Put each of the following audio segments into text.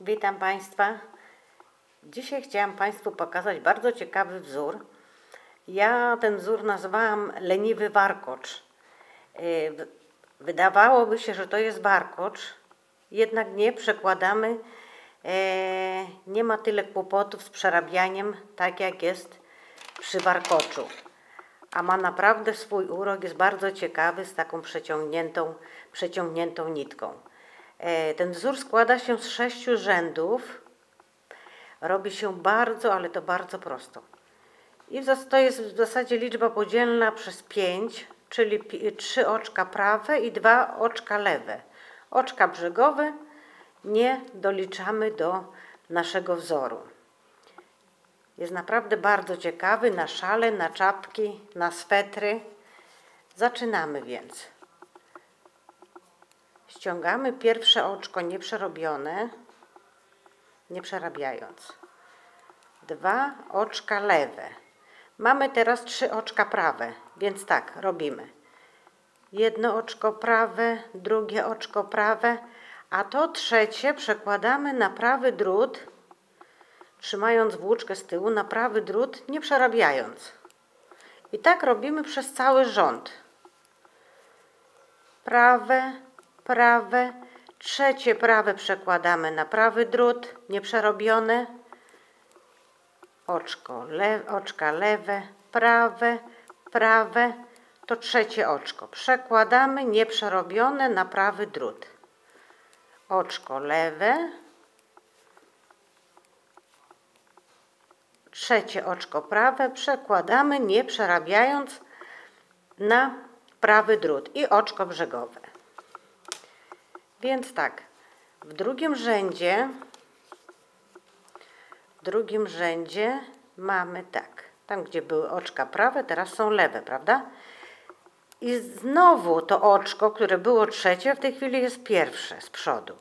Witam Państwa. Dzisiaj chciałam Państwu pokazać bardzo ciekawy wzór. Ja ten wzór nazwałam leniwy warkocz. W- Wydawałoby się, że to jest warkocz, jednak nie przekładamy. e, Nie ma tyle kłopotów z przerabianiem, tak jak jest przy warkoczu. A ma naprawdę swój urok, jest bardzo ciekawy, z taką przeciągniętą, przeciągniętą nitką. E, Ten wzór składa się z sześciu rzędów. Robi się bardzo, ale to bardzo prosto. I to jest w zasadzie liczba podzielna przez 5, czyli pi- trzy oczka prawe i dwa oczka lewe. Oczka brzegowe nie doliczamy do naszego wzoru. Jest naprawdę bardzo ciekawy na szale, na czapki, na swetry. Zaczynamy więc. Ściągamy pierwsze oczko nieprzerobione, nie przerabiając. Dwa oczka lewe. Mamy teraz trzy oczka prawe, więc tak robimy. Jedno oczko prawe, drugie oczko prawe, a to trzecie przekładamy na prawy drut, trzymając włóczkę z tyłu na prawy drut, nie przerabiając. I tak robimy przez cały rząd. Prawe, prawe, trzecie prawe przekładamy na prawy drut, nieprzerobione. Oczko, le, oczka lewe, prawe, prawe, to trzecie oczko. Przekładamy nieprzerobione na prawy drut. Oczko lewe, trzecie oczko prawe przekładamy nie przerabiając na prawy drut i oczko brzegowe. Więc tak, w drugim rzędzie w drugim rzędzie mamy tak, tam gdzie były oczka prawe, teraz są lewe, prawda? I znowu to oczko, które było trzecie, w tej chwili jest pierwsze z przodu.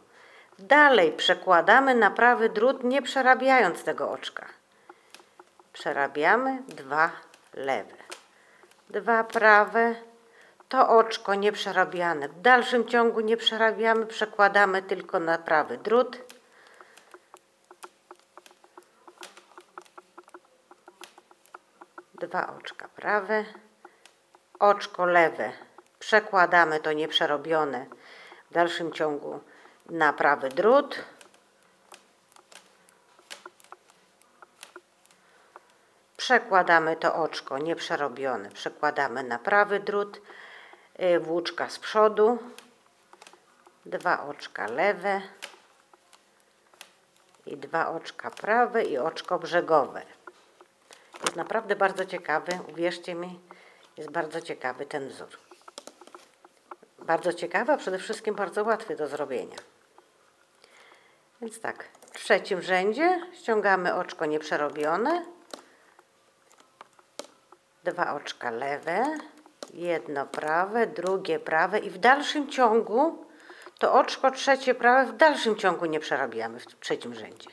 Dalej przekładamy na prawy drut, nie przerabiając tego oczka. Przerabiamy dwa lewe. Dwa prawe, to oczko nieprzerabiane. W dalszym ciągu nie przerabiamy, przekładamy tylko na prawy drut. Dwa oczka prawe, oczko lewe. Przekładamy to nieprzerobione w dalszym ciągu na prawy drut. Przekładamy to oczko nieprzerobione, przekładamy na prawy drut, włóczka z przodu, dwa oczka lewe i dwa oczka prawe i oczko brzegowe. Jest naprawdę bardzo ciekawy, uwierzcie mi, jest bardzo ciekawy ten wzór. Bardzo ciekawy, a przede wszystkim bardzo łatwy do zrobienia. Więc tak, w trzecim rzędzie ściągamy oczko nieprzerobione, dwa oczka lewe, jedno prawe, drugie prawe i w dalszym ciągu to oczko trzecie prawe w dalszym ciągu nie przerabiamy w trzecim rzędzie.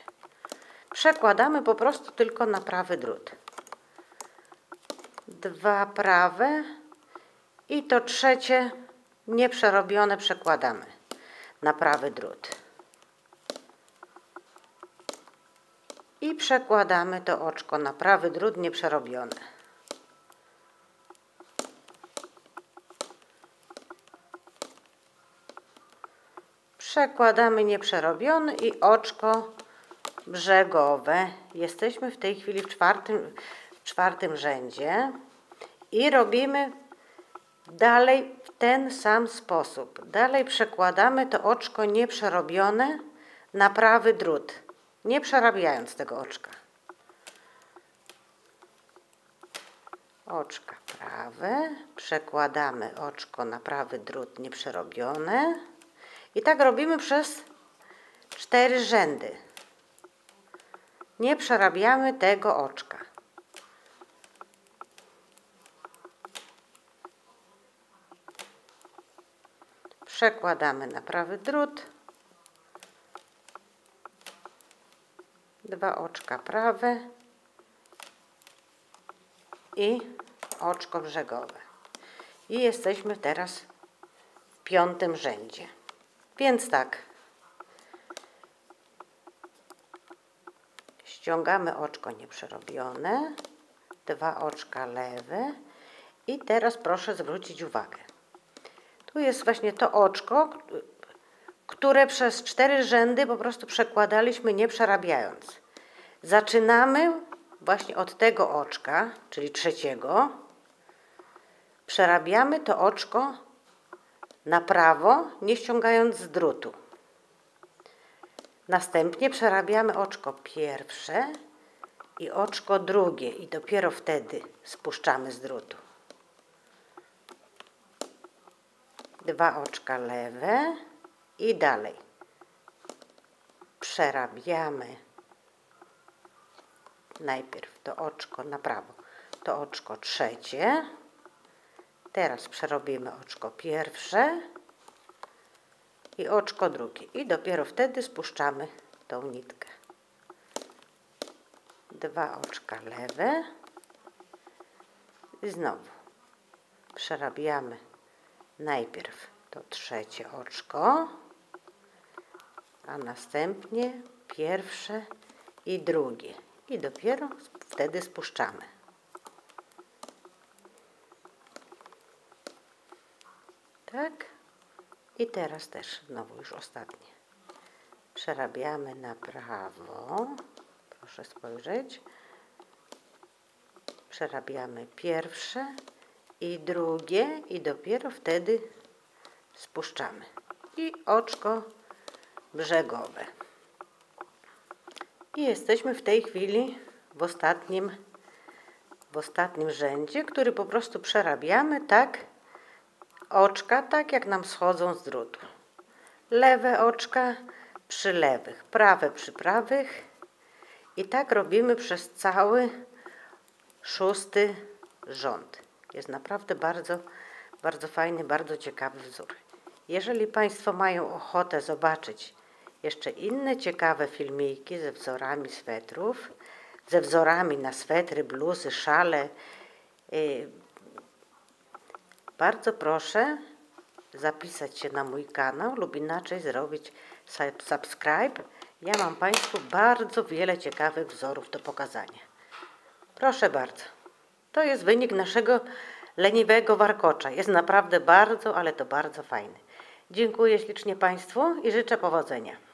Przekładamy po prostu tylko na prawy drut. Dwa prawe i to trzecie nieprzerobione przekładamy na prawy drut. I przekładamy to oczko na prawy drut nieprzerobione. Przekładamy nieprzerobione i oczko brzegowe. Jesteśmy w tej chwili w czwartym, w czwartym rzędzie i robimy dalej w ten sam sposób. Dalej przekładamy to oczko nieprzerobione na prawy drut, nie przerabiając tego oczka. Oczka prawe, przekładamy oczko na prawy drut nieprzerobione i tak robimy przez cztery rzędy. Nie przerabiamy tego oczka. Przekładamy na prawy drut. Dwa oczka prawe i oczko brzegowe. I jesteśmy teraz w piątym rzędzie. Więc tak. ściągamy oczko nieprzerobione, dwa oczka lewe i teraz proszę zwrócić uwagę. Tu jest właśnie to oczko, które przez cztery rzędy po prostu przekładaliśmy nie przerabiając. Zaczynamy właśnie od tego oczka, czyli trzeciego. Przerabiamy to oczko na prawo, nie ściągając z drutu. Następnie przerabiamy oczko pierwsze i oczko drugie i dopiero wtedy spuszczamy z drutu. Dwa oczka lewe i dalej. Przerabiamy najpierw to oczko na prawo, to oczko trzecie. Teraz przerobimy oczko pierwsze i oczko drugie. I dopiero wtedy spuszczamy tą nitkę. Dwa oczka lewe. I znowu przerabiamy najpierw to trzecie oczko, a następnie pierwsze i drugie. I dopiero wtedy spuszczamy. Tak? I teraz też znowu już ostatnie. Przerabiamy na prawo. Proszę spojrzeć. Przerabiamy pierwsze i drugie i dopiero wtedy spuszczamy. I oczko brzegowe. I jesteśmy w tej chwili w ostatnim, w ostatnim rzędzie, który po prostu przerabiamy tak, oczka tak jak nam schodzą z drutu. Lewe oczka przy lewych, prawe przy prawych i tak robimy przez cały szósty rząd. Jest naprawdę bardzo, bardzo fajny, bardzo ciekawy wzór. Jeżeli Państwo mają ochotę zobaczyć jeszcze inne ciekawe filmiki ze wzorami swetrów, ze wzorami na swetry, bluzy, szale, yy, bardzo proszę zapisać się na mój kanał lub inaczej zrobić subscribe. Ja mam Państwu bardzo wiele ciekawych wzorów do pokazania. Proszę bardzo. To jest wynik naszego leniwego warkocza. Jest naprawdę bardzo, ale to bardzo fajny. Dziękuję ślicznie Państwu i życzę powodzenia.